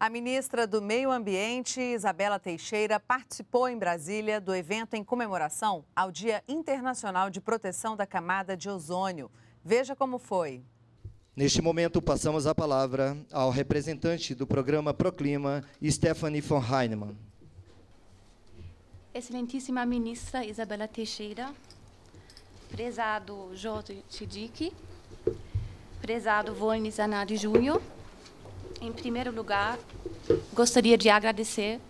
A ministra do Meio Ambiente, Isabela Teixeira, participou em Brasília do evento em comemoração ao Dia Internacional de Proteção da Camada de Ozônio. Veja como foi. Neste momento, passamos a palavra ao representante do programa Proclima, Stephanie von Heinemann. Excelentíssima ministra Isabela Teixeira, prezado Jorge Chidic, prezado Volny Zanardi Júnior, em primeiro lugar, gostaria de agradecer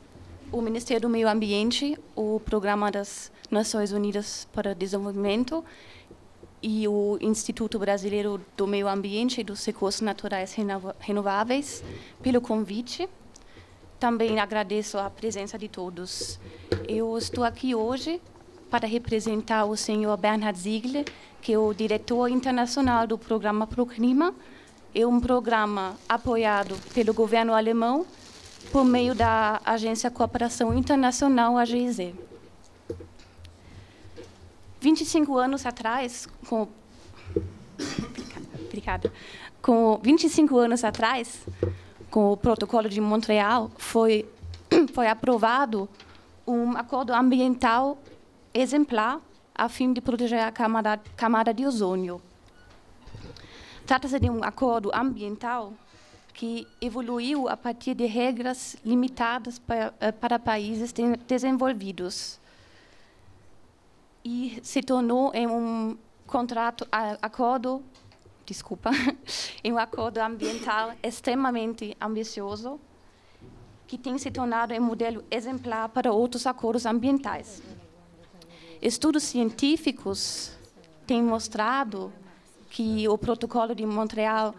o Ministério do Meio Ambiente, o Programa das Nações Unidas para o Desenvolvimento e o Instituto Brasileiro do Meio Ambiente e dos Recursos Naturais Renováveis pelo convite. Também agradeço a presença de todos. Eu estou aqui hoje para representar o senhor Bernhard Ziegler, que é o diretor internacional do programa Proclima, é um programa apoiado pelo governo alemão por meio da Agência Cooperação Internacional, AGIZ. 25 anos atrás, com Obrigada. Com 25 anos atrás, com o Protocolo de Montreal, foi foi aprovado um acordo ambiental exemplar a fim de proteger a camada, camada de ozônio. Trata-se de um acordo ambiental que evoluiu a partir de regras limitadas para, eh, para países desenvolvidos e se tornou em um contrato, acordo, desculpa, em um acordo ambiental extremamente ambicioso que tem se tornado um modelo exemplar para outros acordos ambientais. Estudos científicos têm mostrado que o protocolo de Montreal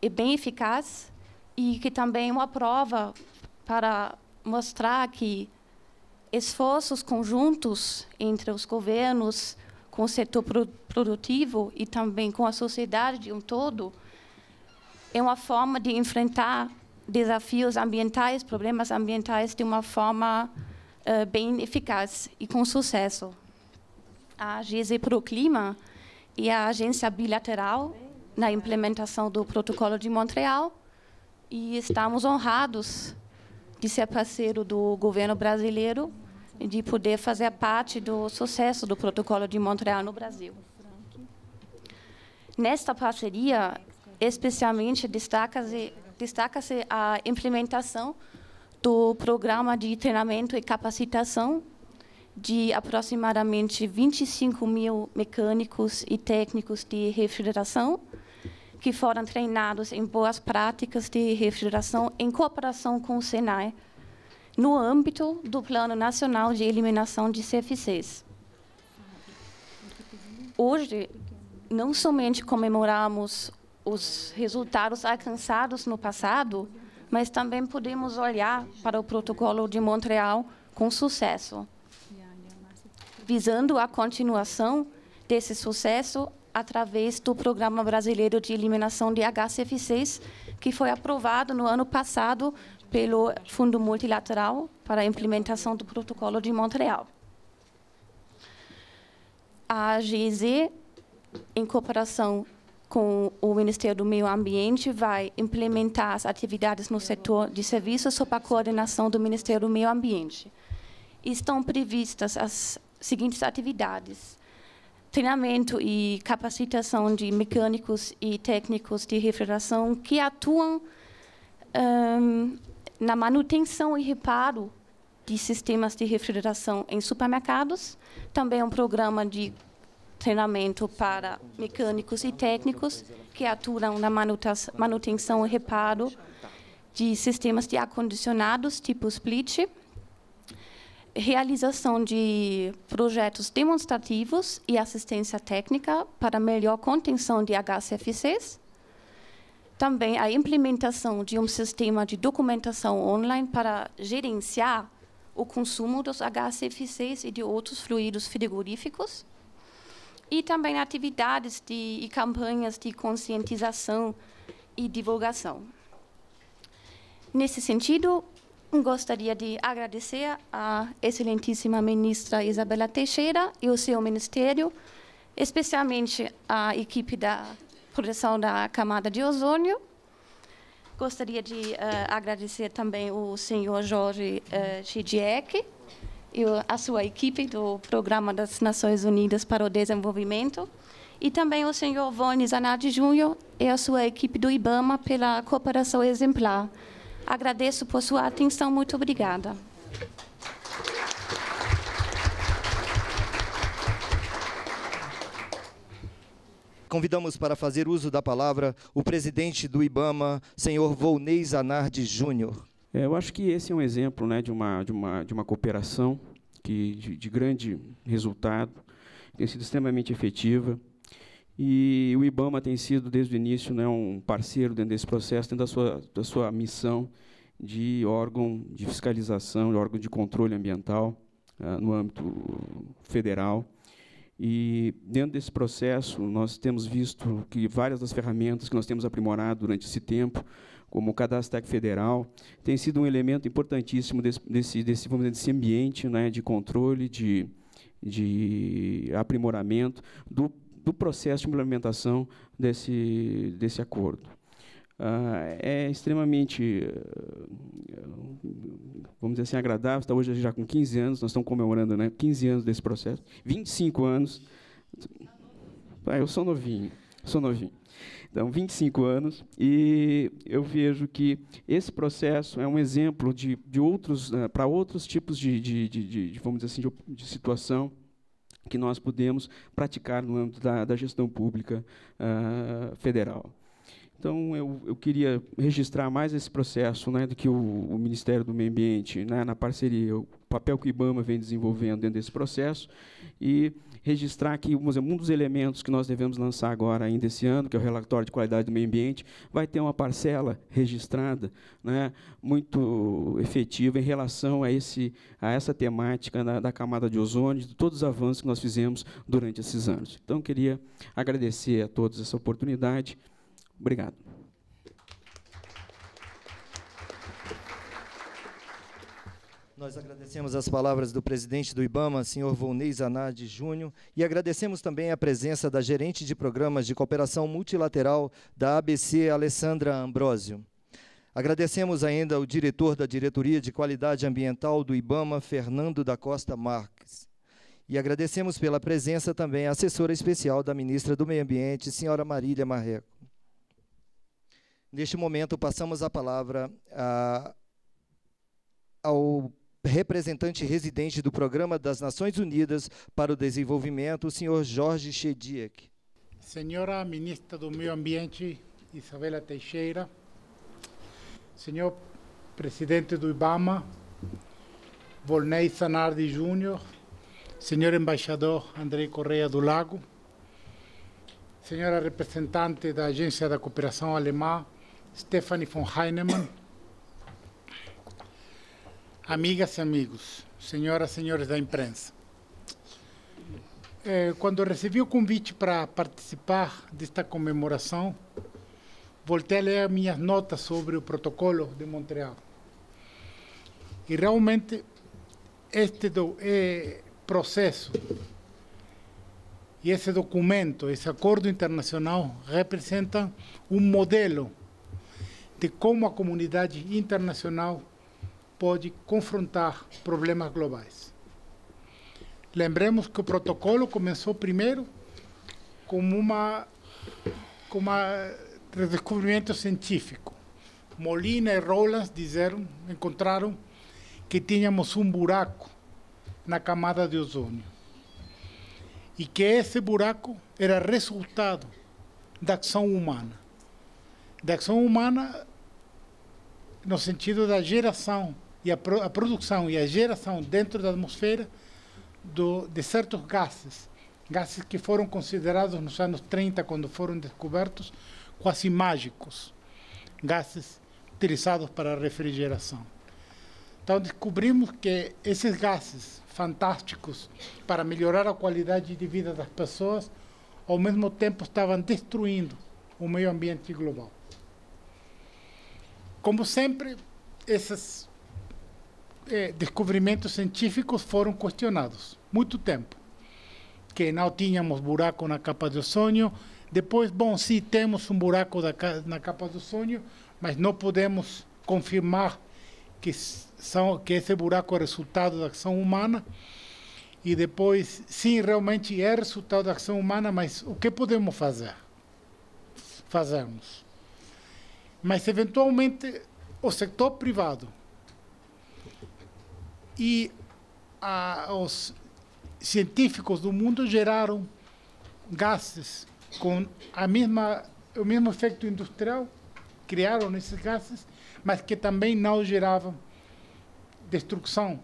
é bem eficaz e que também é uma prova para mostrar que esforços conjuntos entre os governos, com o setor produtivo e também com a sociedade de um todo é uma forma de enfrentar desafios ambientais, problemas ambientais de uma forma uh, bem eficaz e com sucesso. A GZ Pro Clima e a agência bilateral na implementação do Protocolo de Montreal e estamos honrados de ser parceiro do governo brasileiro e de poder fazer parte do sucesso do Protocolo de Montreal no Brasil. Nesta parceria, especialmente destaca-se destaca a implementação do programa de treinamento e capacitação de aproximadamente 25 mil mecânicos e técnicos de refrigeração que foram treinados em boas práticas de refrigeração em cooperação com o Senai, no âmbito do Plano Nacional de Eliminação de CFCs. Hoje, não somente comemoramos os resultados alcançados no passado, mas também podemos olhar para o Protocolo de Montreal com sucesso visando a continuação desse sucesso através do Programa Brasileiro de Eliminação de HCFCs, que foi aprovado no ano passado pelo Fundo Multilateral para a implementação do Protocolo de Montreal. A AGZ, em cooperação com o Ministério do Meio Ambiente, vai implementar as atividades no setor de serviços sob a coordenação do Ministério do Meio Ambiente. Estão previstas as seguintes atividades: treinamento e capacitação de mecânicos e técnicos de refrigeração que atuam um, na manutenção e reparo de sistemas de refrigeração em supermercados, também um programa de treinamento para mecânicos e técnicos que atuam na manutenção e reparo de sistemas de ar-condicionados tipo split, realização de projetos demonstrativos e assistência técnica para melhor contenção de HCFCs, também a implementação de um sistema de documentação online para gerenciar o consumo dos HCFCs e de outros fluidos frigoríficos, e também atividades de, e campanhas de conscientização e divulgação. Nesse sentido, Gostaria de agradecer à excelentíssima ministra Isabela Teixeira e o seu ministério, especialmente à equipe da proteção da camada de ozônio, Gostaria de uh, agradecer também o senhor Jorge uh, Chidiek e a sua equipe do Programa das Nações Unidas para o Desenvolvimento e também o senhor Vone Zanardi Júnior e a sua equipe do IBAMA pela cooperação exemplar. Agradeço por sua atenção. Muito obrigada. Convidamos para fazer uso da palavra o presidente do IBAMA, senhor Volney Zanardi Júnior. É, eu acho que esse é um exemplo né, de, uma, de, uma, de uma cooperação que, de, de grande resultado, tem sido extremamente efetiva. E o IBAMA tem sido, desde o início, né, um parceiro dentro desse processo, dentro da sua, da sua missão de órgão de fiscalização, de órgão de controle ambiental uh, no âmbito federal. E dentro desse processo, nós temos visto que várias das ferramentas que nós temos aprimorado durante esse tempo, como o Cadastro Tec Federal, tem sido um elemento importantíssimo desse, desse, desse, desse ambiente né, de controle, de, de aprimoramento do do processo de implementação desse, desse acordo. Uh, é extremamente, uh, vamos dizer assim, agradável. Está hoje já com 15 anos, nós estamos comemorando né, 15 anos desse processo, 25 anos. Ah, eu sou novinho, sou novinho. Então, 25 anos, e eu vejo que esse processo é um exemplo de, de outros, uh, para outros tipos de, de, de, de, vamos dizer assim, de, de situação que nós podemos praticar no âmbito da, da gestão pública uh, federal. Então, eu, eu, queria registrar mais esse processo né, do que o, o Ministério do Meio Ambiente, né, na parceria, papel que o IBAMA vem desenvolvendo dentro desse processo, e registrar que um dos elementos que nós devemos lançar agora, ainda esse ano, que é o relatório de qualidade do meio ambiente, vai ter uma parcela registrada né, muito efetiva em relação a, esse, a essa temática da, da camada de ozônio, de todos os avanços que nós fizemos durante esses anos. Então, queria agradecer a todos essa oportunidade. Obrigado. Nós agradecemos as palavras do presidente do IBAMA, senhor Volney Zanardi Júnior, e agradecemos também a presença da gerente de programas de cooperação multilateral da ABC, Alessandra Ambrosio. Agradecemos ainda o diretor da Diretoria de Qualidade Ambiental do IBAMA, Fernando da Costa Marques. E agradecemos pela presença também a assessora especial da ministra do Meio Ambiente, senhora Marília Marreco. Neste momento, passamos a palavra a, ao representante residente do Programa das Nações Unidas para o Desenvolvimento, o senhor Jorge Chediek. Senhora Ministra do Meio Ambiente, Isabela Teixeira, senhor Presidente do IBAMA, Volney Sanardi Júnior, senhor Embaixador André Correia do Lago, senhora representante da Agência da Cooperação Alemã, Stephanie von Heinemann, amigas e amigos, senhoras e senhores da imprensa. É, quando recebi o convite para participar desta comemoração, voltei a ler minhas notas sobre o protocolo de Montreal. E realmente este do, é, processo e esse documento, esse acordo internacional, representam um modelo de como a comunidade internacional pode confrontar problemas globais. Lembremos que o protocolo começou primeiro como uma como um descobrimento científico. Molina e Rowlands disseram, encontraram que tínhamos um buraco na camada de ozônio e que esse buraco era resultado da ação humana. Da ação humana no sentido da geração e a, a produção e a geração dentro da atmosfera do, de certos gases, gases que foram considerados nos anos 30, quando foram descobertos, quase mágicos, gases utilizados para refrigeração. Então descobrimos que esses gases fantásticos para melhorar a qualidade de vida das pessoas, ao mesmo tempo estavam destruindo o meio ambiente global. Como sempre, esses eh, descobrimentos científicos foram questionados muito tempo. Que não tínhamos buraco na capa de ozônio. Depois, bom, sim, temos um buraco da, na capa de ozônio, mas não podemos confirmar que, são, que esse buraco é resultado da ação humana. E depois, sim, realmente é resultado da ação humana, mas o que podemos fazer? Fazemos. Mas, eventualmente, o setor privado e a, os científicos do mundo geraram gases com a mesma, o mesmo efeito industrial, criaram esses gases, mas que também não geravam destruição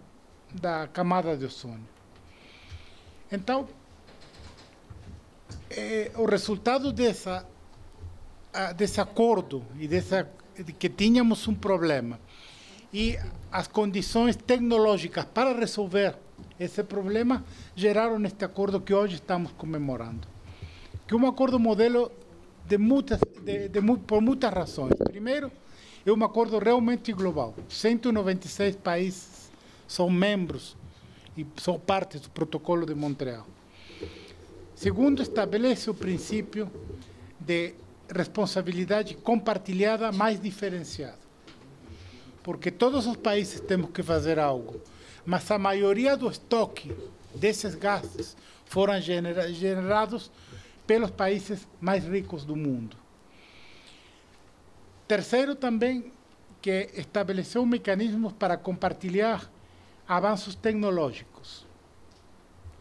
da camada de ozônio. Então, é, o resultado dessa, desse acordo e dessa de que tínhamos um problema e as condições tecnológicas para resolver esse problema geraram este acordo que hoje estamos comemorando. Que é um acordo modelo de muitas, de, de, por muitas razões. Primeiro, é um acordo realmente global. 196 países são membros e são parte do protocolo de Montreal. Segundo, estabelece o princípio de responsabilidade compartilhada mais diferenciada porque todos os países temos que fazer algo, mas a maioria do estoque desses gases foram genera generados pelos países mais ricos do mundo. Terceiro, também, que estabeleceu mecanismos para compartilhar avanços tecnológicos.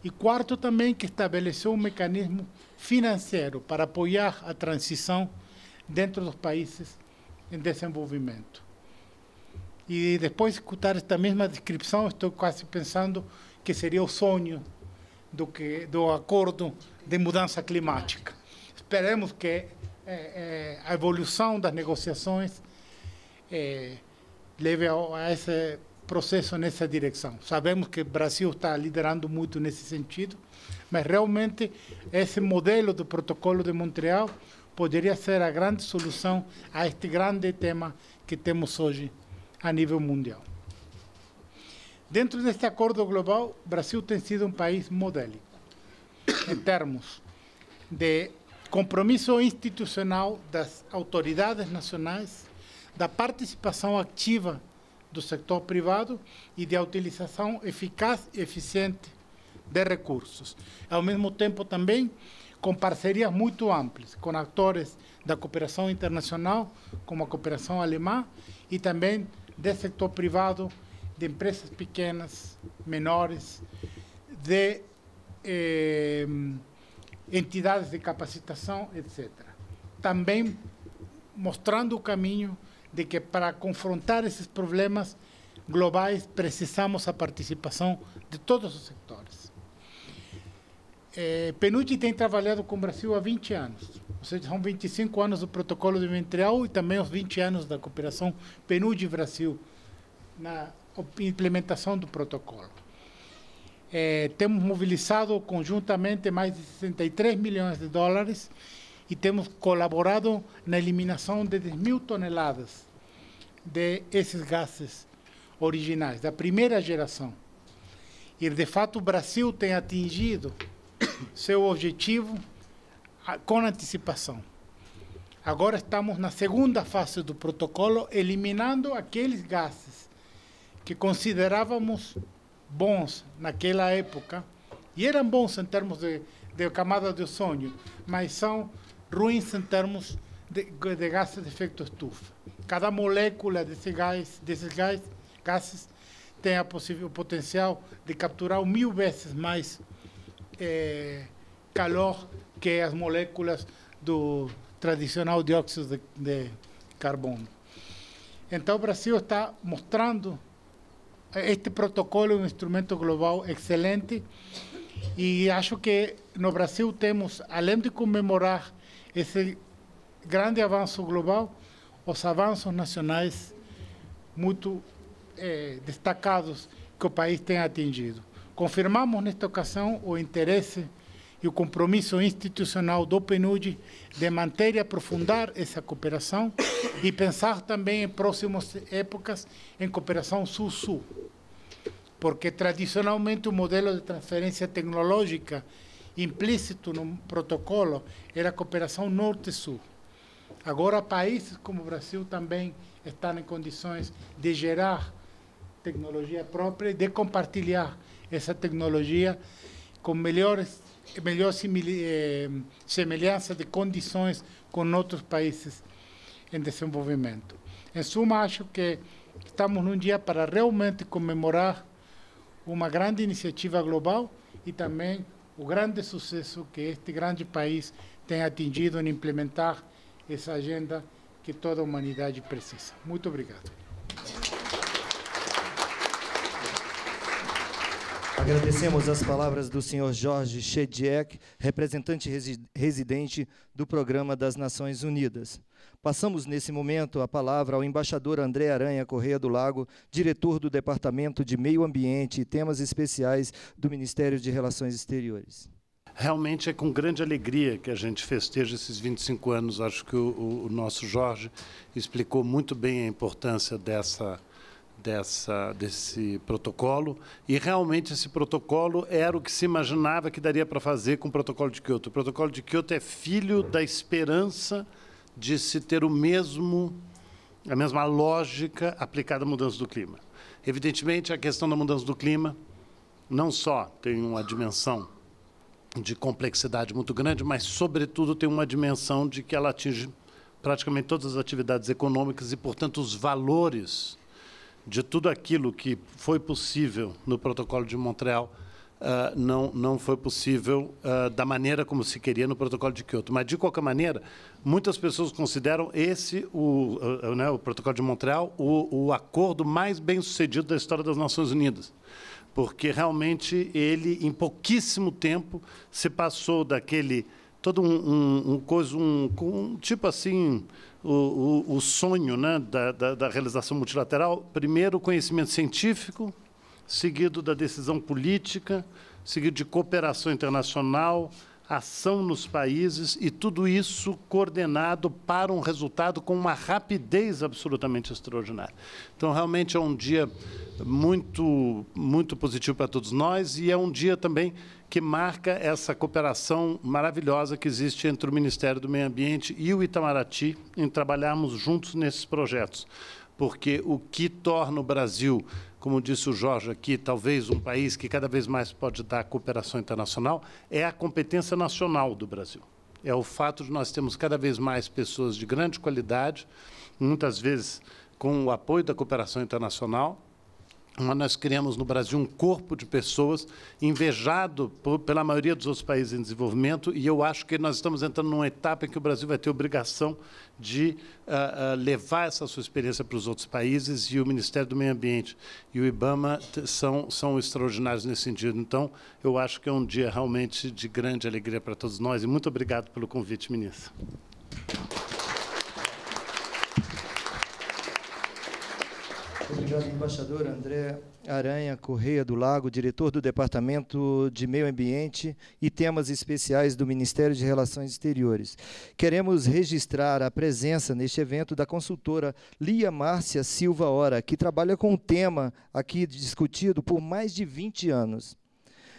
E quarto, também, que estabeleceu um mecanismo financeiro para apoiar a transição dentro dos países em desenvolvimento. E depois de escutar esta mesma descrição, estou quase pensando que seria o sonho do, que, do acordo de mudança climática. Esperemos que é, é, a evolução das negociações é, leve a, a esse processo nessa direção. Sabemos que o Brasil está liderando muito nesse sentido, mas realmente esse modelo do protocolo de Montreal poderia ser a grande solução a este grande tema que temos hoje a nível mundial. Dentro deste acordo global, Brasil tem sido um país modélico, em termos de compromisso institucional das autoridades nacionais, da participação ativa do setor privado e da utilização eficaz e eficiente de recursos. Ao mesmo tempo, também com parcerias muito amplas com atores da cooperação internacional, como a cooperação alemã, e também do sector privado, de empresas pequenas, menores, de eh, entidades de capacitação, etc. Também mostrando o caminho de que para confrontar esses problemas globais precisamos a participação de todos os sectores. Eh, PNUD tem trabalhado com o Brasil há 20 anos ou seja, são 25 anos do protocolo de Montreal e também os 20 anos da cooperação PNUD-Brasil na implementação do protocolo. É, temos mobilizado conjuntamente mais de 63 milhões de dólares e temos colaborado na eliminação de 10 mil toneladas de esses gases originais, da primeira geração. E, de fato, o Brasil tem atingido seu objetivo com antecipação. Agora estamos na segunda fase do protocolo, eliminando aqueles gases que considerávamos bons naquela época, e eram bons em termos de, de camada de ozônio, mas são ruins em termos de, de gases de efeito estufa. Cada molécula desse gás, desses gás, gases tem a o potencial de capturar mil vezes mais eh, calor que as moléculas do tradicional dióxido de, de carbono. Então, o Brasil está mostrando este protocolo um instrumento global excelente e acho que no Brasil temos, além de comemorar esse grande avanço global, os avanços nacionais muito eh, destacados que o país tem atingido. Confirmamos nesta ocasião o interesse e o compromisso institucional do PNUD de manter e aprofundar essa cooperação e pensar também em próximas épocas em cooperação sul-sul. Porque tradicionalmente o modelo de transferência tecnológica implícito no protocolo era a cooperação norte-sul. Agora, países como o Brasil também estão em condições de gerar tecnologia própria e de compartilhar essa tecnologia com melhores, melhor eh, semelhança de condições com outros países em desenvolvimento. Em suma, acho que estamos num dia para realmente comemorar uma grande iniciativa global e também o grande sucesso que este grande país tem atingido em implementar essa agenda que toda a humanidade precisa. Muito obrigado. Agradecemos as palavras do senhor Jorge Chediek, representante residente do Programa das Nações Unidas. Passamos nesse momento a palavra ao embaixador André Aranha Correia do Lago, diretor do Departamento de Meio Ambiente e Temas Especiais do Ministério de Relações Exteriores. Realmente é com grande alegria que a gente festeja esses 25 anos. Acho que o, o nosso Jorge explicou muito bem a importância dessa dessa, desse protocolo e realmente esse protocolo era o que se imaginava que daria para fazer com o protocolo de Kyoto. O protocolo de Kyoto é filho da esperança de se ter o mesmo a mesma lógica aplicada à mudança do clima. Evidentemente, a questão da mudança do clima não só tem uma dimensão de complexidade muito grande, mas, sobretudo, tem uma dimensão de que ela atinge praticamente todas as atividades econômicas e, portanto, os valores de tudo aquilo que foi possível no Protocolo de Montreal uh, não, não foi possível uh, da maneira como se queria no Protocolo de Kyoto. Mas, de qualquer maneira, muitas pessoas consideram esse, o, uh, né, o Protocolo de Montreal, o, o acordo mais bem sucedido da história das Nações Unidas porque realmente ele, em pouquíssimo tempo, se passou daquele todo um, um, um coisa, um, um, tipo assim, o, o, o sonho né, da, da, da, realização multilateral, primeiro o conhecimento científico, seguido da decisão política, seguido de cooperação internacional, ação nos países e tudo isso coordenado para um resultado com uma rapidez absolutamente extraordinária. Então, realmente é um dia muito, muito positivo para todos nós e é um dia também que marca essa cooperação maravilhosa que existe entre o Ministério do Meio Ambiente e o Itamaraty em trabalharmos juntos nesses projetos. Porque o que torna o Brasil, como disse o Jorge aqui, talvez um país que cada vez mais pode dar cooperação internacional, é a competência nacional do Brasil. É o fato de nós termos cada vez mais pessoas de grande qualidade, muitas vezes com o apoio da cooperação internacional, nós criamos no Brasil um corpo de pessoas invejado por, pela maioria dos outros países em desenvolvimento e eu acho que nós estamos entrando numa etapa em que o Brasil vai ter obrigação de uh, uh, levar essa sua experiência para os outros países e o Ministério do Meio Ambiente e o IBAMA são, são extraordinários nesse sentido. Então, eu acho que é um dia realmente de grande alegria para todos nós e muito obrigado pelo convite, ministro. Obrigado, embaixador André Aranha Correia do Lago, diretor do Departamento de Meio Ambiente e Temas Especiais do Ministério de Relações Exteriores. Queremos registrar a presença neste evento da consultora Lia Márcia Silva Ora, que trabalha com o tema aqui discutido por mais de 20 anos.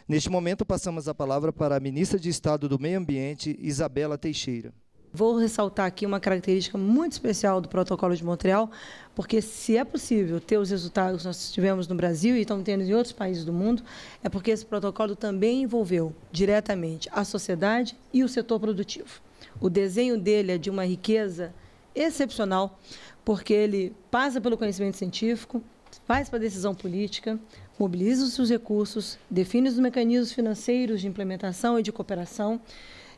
Neste momento, passamos a palavra para a ministra de Estado do Meio Ambiente, Isabela Teixeira. Vou ressaltar aqui uma característica muito especial do Protocolo de Montreal, porque se é possível ter os resultados que nós tivemos no Brasil e estamos tendo em outros países do mundo, é porque esse protocolo também envolveu diretamente a sociedade e o setor produtivo. O desenho dele é de uma riqueza excepcional, porque ele passa pelo conhecimento científico, faz para a decisão política, mobiliza os seus recursos, define os mecanismos financeiros de implementação e de cooperação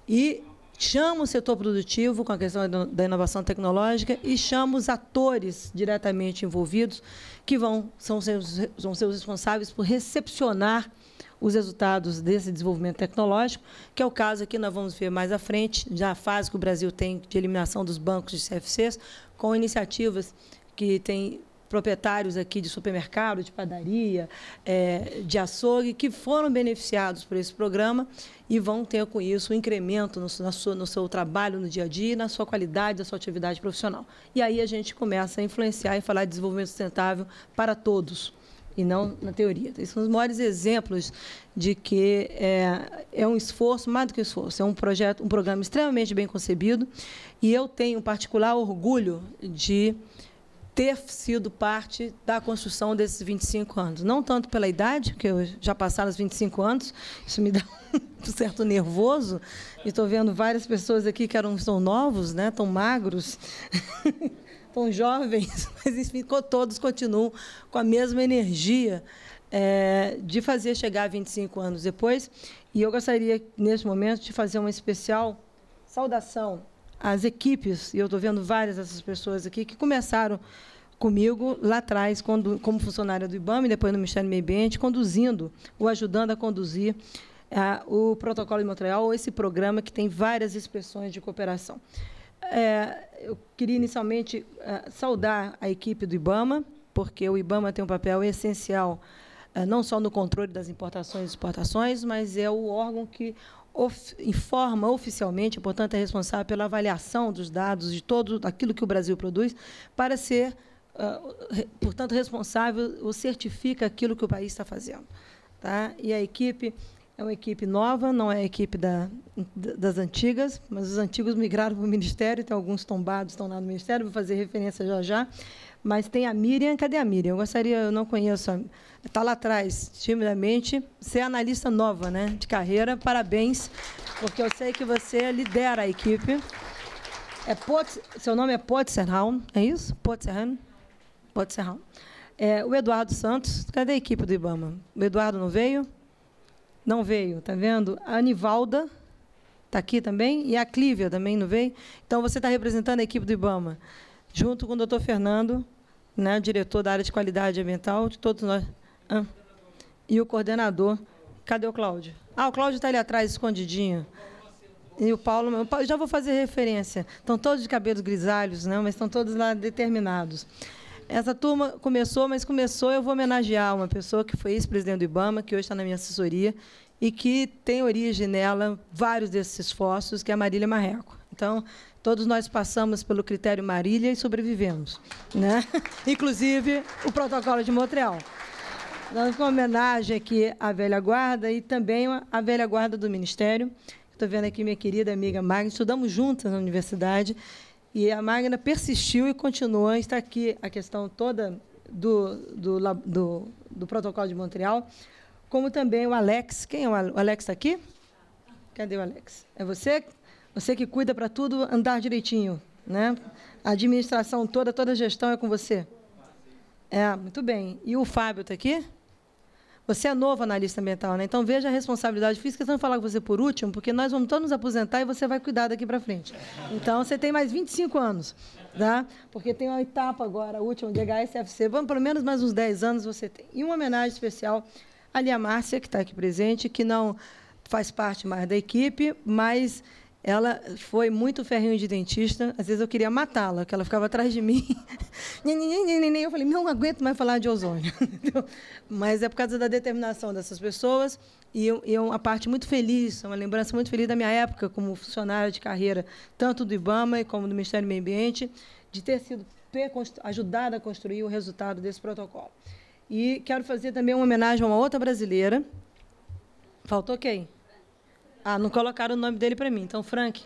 e chama o setor produtivo com a questão da inovação tecnológica e chama os atores diretamente envolvidos, que vão são seus, são seus responsáveis por recepcionar os resultados desse desenvolvimento tecnológico, que é o caso aqui nós vamos ver mais à frente, já a fase que o Brasil tem de eliminação dos bancos de CFCs, com iniciativas que têm proprietários aqui de supermercado, de padaria, é, de açougue, que foram beneficiados por esse programa e vão ter com isso um incremento no, sua, no seu trabalho no dia a dia e na sua qualidade da sua atividade profissional. E aí a gente começa a influenciar e falar de desenvolvimento sustentável para todos e não na teoria. Esses são os maiores exemplos de que é, é um esforço, mais do que esforço, é um projeto, um programa extremamente bem concebido, e eu tenho um particular orgulho de ter sido parte da construção desses 25 anos. Não tanto pela idade, porque eu já passaram os 25 anos, isso me dá um certo nervoso, e estou vendo várias pessoas aqui que eram, são novos, né, tão magros, tão jovens, mas, enfim, todos continuam com a mesma energia é, de fazer chegar a 25 anos depois. E eu gostaria, neste momento, de fazer uma especial saudação as equipes, e eu estou vendo várias dessas pessoas aqui, que começaram comigo lá atrás, quando, como funcionária do IBAMA e depois no Ministério do Meio Ambiente, conduzindo ou ajudando a conduzir é, o Protocolo de Montreal, ou esse programa que tem várias expressões de cooperação. É, eu queria inicialmente é, saudar a equipe do IBAMA, porque o IBAMA tem um papel essencial é, não só no controle das importações e exportações, mas é o órgão que of, informa oficialmente, portanto, é responsável pela avaliação dos dados de todo aquilo que o Brasil produz, para ser, uh, portanto, responsável ou certifica aquilo que o país está fazendo. Tá? E a equipe é uma equipe nova, não é a equipe da, das antigas, mas os antigos migraram para o Ministério, tem alguns tombados, estão lá no Ministério, vou fazer referência já já. Mas tem a Miriam, cadê a Miriam? Eu gostaria, eu não conheço, está lá atrás, timidamente. Você é analista nova, né, de carreira, parabéns, porque eu sei que você lidera a equipe. É Pot, seu nome é Potserraum, é isso? Potserraum? Potserraum. É, o Eduardo Santos, cadê a equipe do IBAMA? O Eduardo não veio? Não veio, tá vendo? A Anivalda está aqui também, e a Clívia também não veio. Então, você está representando a equipe do IBAMA, junto com o doutor Fernando, né, diretor da área de qualidade ambiental, de todos nós. E o coordenador. Cadê o Cláudio? Ah, o Cláudio está ali atrás, escondidinho. E o Paulo, já vou fazer referência. Estão todos de cabelos grisalhos, né, mas estão todos lá determinados. Essa turma começou, mas começou, eu vou homenagear uma pessoa que foi ex-presidente do IBAMA, que hoje está na minha assessoria, e que tem origem nela vários desses esforços, que é a Marília Marreco. Então, Todos nós passamos pelo critério Marília e sobrevivemos, né? Inclusive o protocolo de Montreal. Dando uma homenagem aqui à velha guarda e também à velha guarda do Ministério. Estou vendo aqui minha querida amiga Magna, estudamos juntas na universidade e a Magna persistiu e continua. Está aqui a questão toda do, do, do, do protocolo de Montreal, como também o Alex. Quem é o Alex? Está aqui? Cadê o Alex? É você? Você que cuida para tudo andar direitinho, né? A administração toda, toda a gestão é com você. É, muito bem. E o Fábio está aqui? Você é novo analista ambiental, né? Então veja a responsabilidade. Fiz questão de falar com você por último, porque nós vamos todos nos aposentar e você vai cuidar daqui para frente. Então você tem mais 25 anos, tá? Porque tem uma etapa agora, a última de HSFC. Vamos, pelo menos mais uns 10 anos você tem. E uma homenagem especial à Lia Márcia, que está aqui presente, que não faz parte mais da equipe, mas ela foi muito ferrinho de dentista. Às vezes eu queria matá-la, porque ela ficava atrás de mim. eu falei, não aguento mais falar de ozônio. Mas é por causa da determinação dessas pessoas e, e uma parte muito feliz, uma lembrança muito feliz da minha época como funcionária de carreira, tanto do IBAMA como do Ministério do Meio Ambiente, de ter sido ter ajudado a construir o resultado desse protocolo. E quero fazer também uma homenagem a uma outra brasileira. Faltou quem? Ah, não colocaram o nome dele para mim. Então, Frank,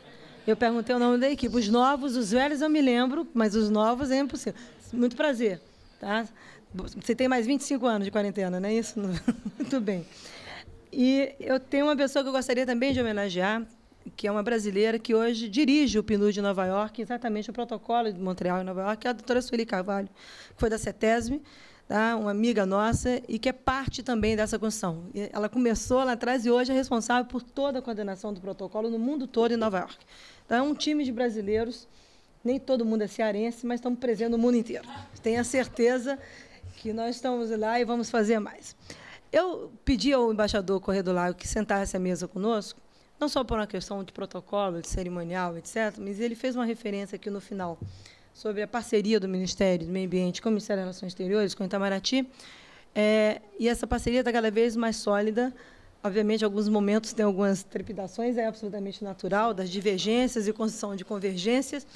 eu perguntei o nome da equipe. Os novos, os velhos eu me lembro, mas os novos é impossível. Muito prazer. Tá? Você tem mais 25 anos de quarentena, não é isso? Muito bem. E eu tenho uma pessoa que eu gostaria também de homenagear, que é uma brasileira que hoje dirige o PNUD de Nova York, exatamente o protocolo de Montreal em Nova York, que é a doutora Sueli Carvalho, que foi da CETESB, tá? uma amiga nossa, e que é parte também dessa construção. Ela começou lá atrás e hoje é responsável por toda a coordenação do protocolo no mundo todo em Nova York. Então, é um time de brasileiros, nem todo mundo é cearense, mas estamos presentes no mundo inteiro. Tenha certeza que nós estamos lá e vamos fazer mais. Eu pedi ao embaixador Correio Lago que sentasse à mesa conosco, não só por uma questão de protocolo, de cerimonial, etc., mas ele fez uma referência aqui no final sobre a parceria do Ministério do Meio Ambiente com o Ministério das Relações Exteriores, com o Itamaraty. É, e essa parceria está cada vez mais sólida. Obviamente, em alguns momentos tem algumas trepidações, é absolutamente natural, das divergências e construção de convergências,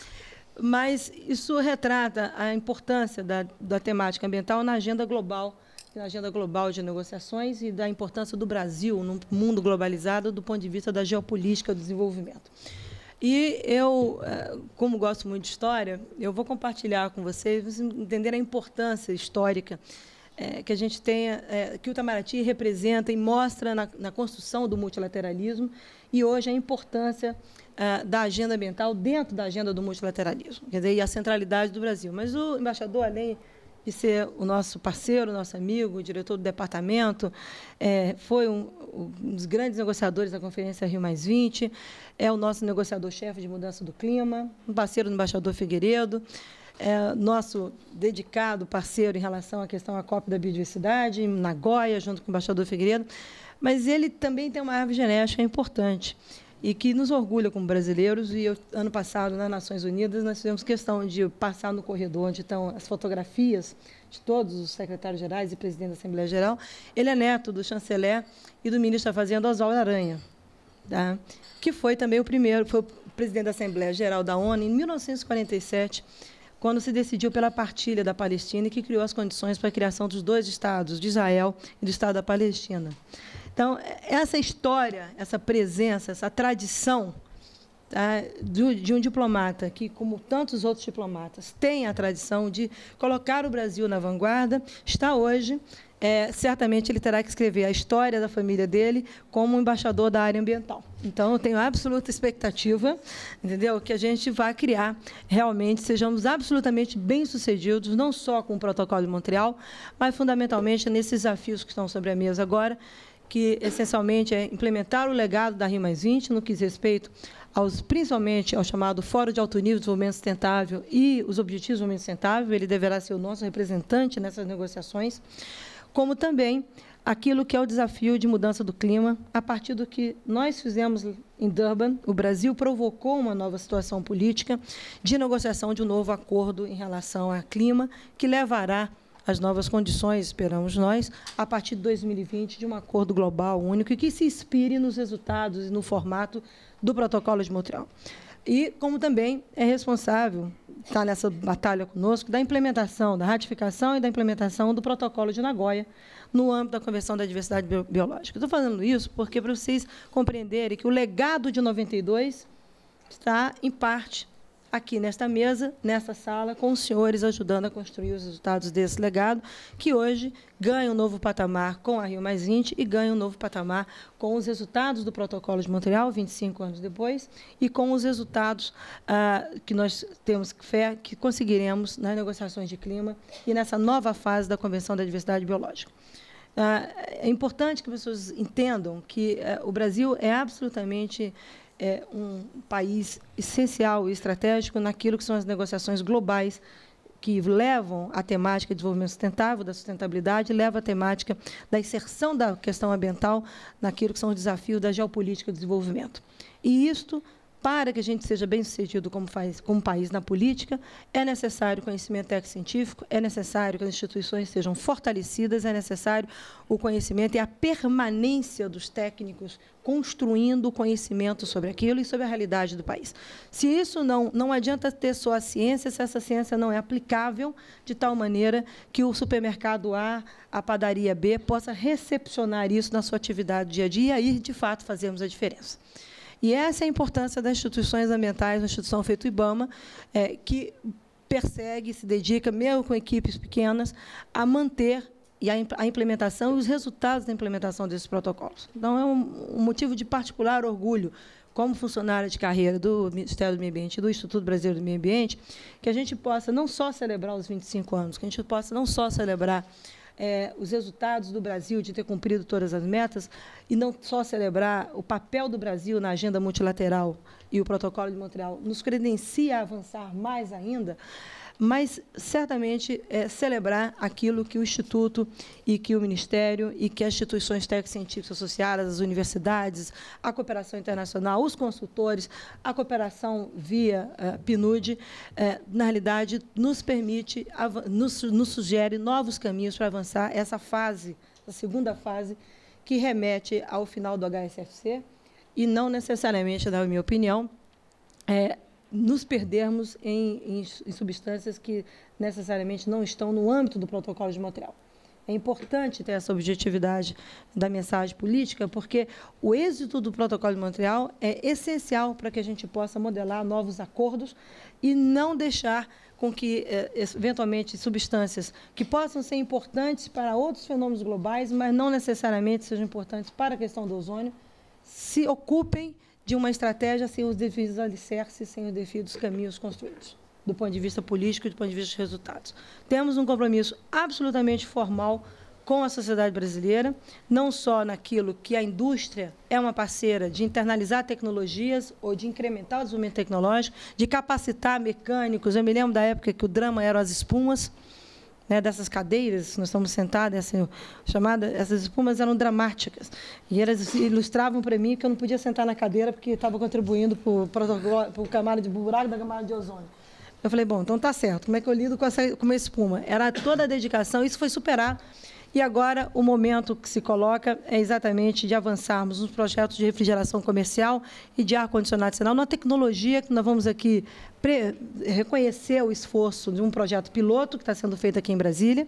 mas isso retrata a importância da, da temática ambiental na agenda global na agenda global de negociações e da importância do Brasil no mundo globalizado do ponto de vista da geopolítica do desenvolvimento. E eu, eh, como gosto muito de história, eu vou compartilhar com vocês, vocês entenderem a importância histórica é, que a gente tenha, é, que o Itamaraty representa e mostra na, na, construção do multilateralismo e hoje a importância é, da agenda ambiental dentro da agenda do multilateralismo, quer dizer, e a centralidade do Brasil. Mas o embaixador, além de ser o nosso parceiro, nosso amigo, diretor do departamento, é, foi um, um, dos grandes negociadores da Conferência Rio Mais 20, é o nosso negociador-chefe de mudança do clima, um parceiro do embaixador Figueiredo, é nosso dedicado parceiro em relação à questão da COP da biodiversidade, em Nagoya, junto com o embaixador Figueiredo, mas ele também tem uma árvore genética importante e que nos orgulha como brasileiros. E eu, ano passado, nas Nações Unidas, nós fizemos questão de passar no corredor onde estão as fotografias de todos os secretários gerais e presidente da Assembleia Geral. Ele é neto do chanceler e do ministro da Fazenda, Oswaldo Aranha, tá? que foi também o primeiro, foi o presidente da Assembleia Geral da ONU em 1947, quando se decidiu pela partilha da Palestina e que criou as condições para a criação dos dois estados, de Israel e do Estado da Palestina. Então, essa história, essa presença, essa tradição tá, de um diplomata que, como tantos outros diplomatas, tem a tradição de colocar o Brasil na vanguarda, está hoje. É, certamente ele terá que escrever a história da família dele como embaixador da área ambiental. Então, eu tenho absoluta expectativa, entendeu, que a gente vá criar realmente, sejamos absolutamente bem-sucedidos, não só com o protocolo de Montreal, mas fundamentalmente nesses desafios que estão sobre a mesa agora que essencialmente é implementar o legado da Rio 20 no que diz respeito aos, principalmente ao chamado Fórum de Alto Nível de Desenvolvimento Sustentável e os Objetivos de Desenvolvimento Sustentável, ele deverá ser o nosso representante nessas negociações, como também aquilo que é o desafio de mudança do clima, a partir do que nós fizemos em Durban, o Brasil provocou uma nova situação política de negociação de um novo acordo em relação ao clima, que levará as novas condições, esperamos nós, a partir de 2020, de um acordo global único e que se inspire nos resultados e no formato do Protocolo de Montreal. E como também é responsável, está nessa batalha conosco, da implementação, da ratificação e da implementação do Protocolo de Nagoya no âmbito da Convenção da Diversidade Biológica. Estou falando isso porque para vocês compreenderem que o legado de 92 está, em parte, aqui nesta mesa, nessa sala, com os senhores ajudando a construir os resultados desse legado, que hoje ganha um novo patamar com a Rio Mais 20 e ganha um novo patamar com os resultados do Protocolo de Montreal, 25 anos depois, e com os resultados ah, que nós temos fé que conseguiremos nas negociações de clima e nessa nova fase da Convenção da Diversidade Biológica. Ah, é importante que as pessoas entendam que eh, o Brasil é absolutamente é, um país essencial e estratégico naquilo que são as negociações globais que levam a temática de desenvolvimento sustentável, da sustentabilidade, leva a temática da inserção da questão ambiental naquilo que são os desafios da geopolítica do desenvolvimento. E isto para que a gente seja bem-sucedido como, como, país na política, é necessário conhecimento técnico-científico, é necessário que as instituições sejam fortalecidas, é necessário o conhecimento e a permanência dos técnicos construindo o conhecimento sobre aquilo e sobre a realidade do país. Se isso não, não adianta ter só a ciência, se essa ciência não é aplicável de tal maneira que o supermercado A, a padaria B, possa recepcionar isso na sua atividade dia a dia e, de fato, fazermos a diferença. E essa é a importância das instituições ambientais, a instituição feito IBAMA, é, que persegue, se dedica, mesmo com equipes pequenas, a manter e a, implementação e os resultados da implementação desses protocolos. Então, é um, um motivo de particular orgulho como funcionária de carreira do Ministério do Meio Ambiente e do Instituto Brasileiro do Meio Ambiente, que a gente possa não só celebrar os 25 anos, que a gente possa não só celebrar é, os resultados do Brasil de ter cumprido todas as metas e não só celebrar o papel do Brasil na agenda multilateral e o protocolo de Montreal nos credencia a avançar mais ainda, mas certamente é, celebrar aquilo que o Instituto e que o Ministério e que as instituições técnico-científicas associadas, as universidades, a cooperação internacional, os consultores, a cooperação via uh, PNUD, uh, na realidade, nos permite, nos, nos sugere novos caminhos para avançar essa fase, a segunda fase, que remete ao final do HSFC, e não necessariamente, na minha opinião, é, nos perdermos em, em, em, substâncias que necessariamente não estão no âmbito do protocolo de Montreal. É importante ter essa objetividade da mensagem política, porque o êxito do Protocolo de Montreal é essencial para que a gente possa modelar novos acordos e não deixar com que, eh, eventualmente, substâncias que possam ser importantes para outros fenômenos globais, mas não necessariamente sejam importantes para a questão do ozônio, se ocupem de uma estratégia sem os devidos alicerces, sem os devidos caminhos construídos, do ponto de vista político e do ponto de vista de resultados. Temos um compromisso absolutamente formal com a sociedade brasileira, não só naquilo que a indústria é uma parceira de internalizar tecnologias ou de incrementar o desenvolvimento tecnológico, de capacitar mecânicos. Eu me lembro da época que o drama eram as espumas, né, dessas cadeiras, nós estamos sentados, essa chamada, essas espumas eram dramáticas. E elas ilustravam para mim que eu não podia sentar na cadeira porque estava contribuindo para o camada de buraco da camada de ozônio. Eu falei, bom, então tá certo. Como é que eu lido com essa, com essa espuma? Era toda a dedicação, isso foi superar e agora o momento que se coloca é exatamente de avançarmos nos projetos de refrigeração comercial e de ar-condicionado adicional, na tecnologia que nós vamos aqui reconhecer o esforço de um projeto piloto que está sendo feito aqui em Brasília,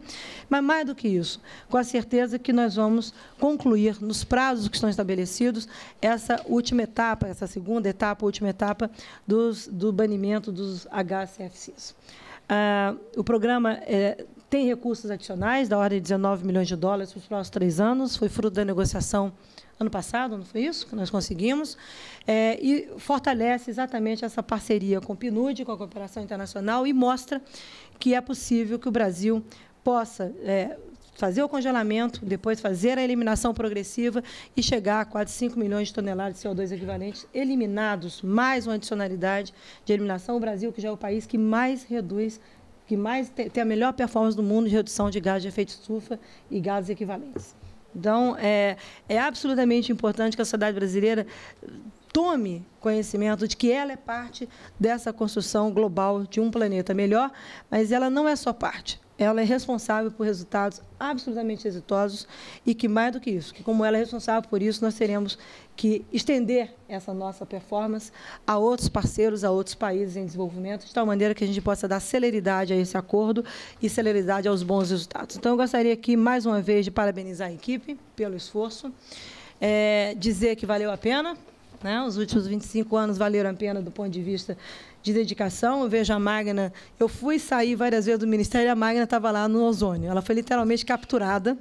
mas mais do que isso, com a certeza que nós vamos concluir nos prazos que estão estabelecidos essa última etapa, essa segunda etapa, última etapa dos, do banimento dos HCFCs. Ah, o programa é, tem recursos adicionais da ordem de 19 milhões de dólares para os próximos três anos. Foi fruto da negociação ano passado, não foi isso que nós conseguimos? É, e fortalece exatamente essa parceria com o PNUD, com a cooperação internacional, e mostra que é possível que o Brasil possa é, fazer o congelamento, depois fazer a eliminação progressiva e chegar a quase 5 milhões de toneladas de CO2 equivalentes eliminados, mais uma adicionalidade de eliminação. O Brasil, que já é o país que mais reduz que mais tem, tem a melhor performance do mundo de redução de gás de efeito estufa e gases equivalentes. Então, é, é absolutamente importante que a sociedade brasileira tome conhecimento de que ela é parte dessa construção global de um planeta melhor, mas ela não é só parte ela é responsável por resultados absolutamente exitosos e que, mais do que isso, que como ela é responsável por isso, nós teremos que estender essa nossa performance a outros parceiros, a outros países em desenvolvimento, de tal maneira que a gente possa dar celeridade a esse acordo e celeridade aos bons resultados. Então, eu gostaria aqui, mais uma vez, de parabenizar a equipe pelo esforço, é, dizer que valeu a pena, né? os últimos 25 anos valeram a pena do ponto de vista de dedicação. Eu vejo a Magna. Eu fui sair várias vezes do ministério e a Magna estava lá no ozônio. Ela foi literalmente capturada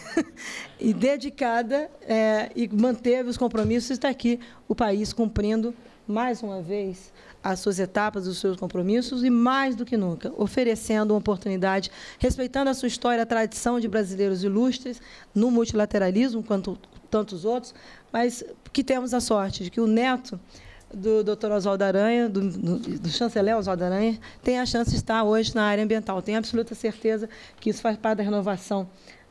e dedicada é, e manteve os compromissos. Está aqui o país cumprindo mais uma vez as suas etapas, os seus compromissos e, mais do que nunca, oferecendo uma oportunidade, respeitando a sua história, a tradição de brasileiros ilustres no multilateralismo, quanto tantos outros, mas que temos a sorte de que o neto do Dr. Oswaldo Aranha, do, do, do, chanceler Oswaldo Aranha, tem a chance de estar hoje na área ambiental. Tenho absoluta certeza que isso faz parte da renovação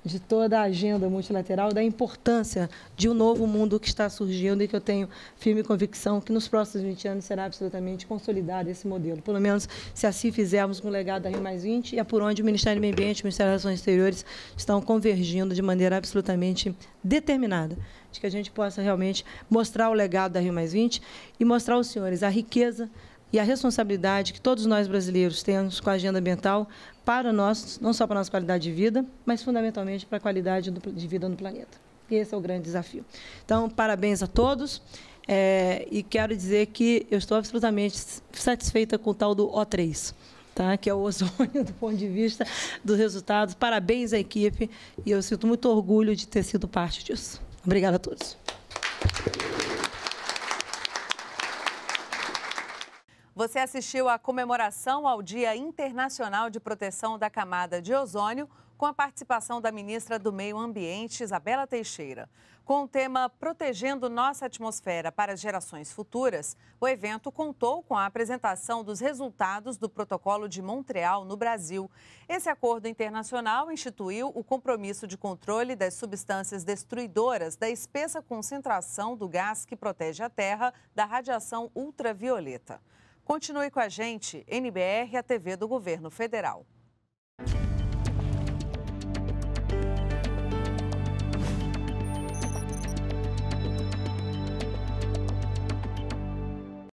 de toda a agenda multilateral, da importância de um novo mundo que está surgindo e que eu tenho firme convicção que nos próximos 20 anos será absolutamente consolidado esse modelo. Pelo menos se assim fizermos com o legado da Rio Mais 20 e é por onde o Ministério do Meio Ambiente e o Ministério das Relações Exteriores estão convergindo de maneira absolutamente determinada de que a gente possa realmente mostrar o legado da Rio Mais 20 e mostrar aos senhores a riqueza e a responsabilidade que todos nós brasileiros temos com a agenda ambiental para nós, não só para a nossa qualidade de vida, mas fundamentalmente para a qualidade de vida no planeta. E esse é o grande desafio. Então, parabéns a todos. É, e quero dizer que eu estou absolutamente satisfeita com o tal do O3. Tá, que é o ozônio do ponto de vista dos resultados. Parabéns à equipe e eu sinto muito orgulho de ter sido parte disso. Obrigada a todos. Você assistiu à comemoração ao Dia Internacional de Proteção da Camada de Ozônio, com a participação da ministra do Meio Ambiente, Isabela Teixeira. Com o tema Protegendo Nossa Atmosfera para Gerações Futuras, o evento contou com a apresentação dos resultados do Protocolo de Montreal no Brasil. Esse acordo internacional instituiu o compromisso de controle das substâncias destruidoras da espessa concentração do gás que protege a Terra da radiação ultravioleta. Continue com a gente, NBR, a TV do Governo Federal.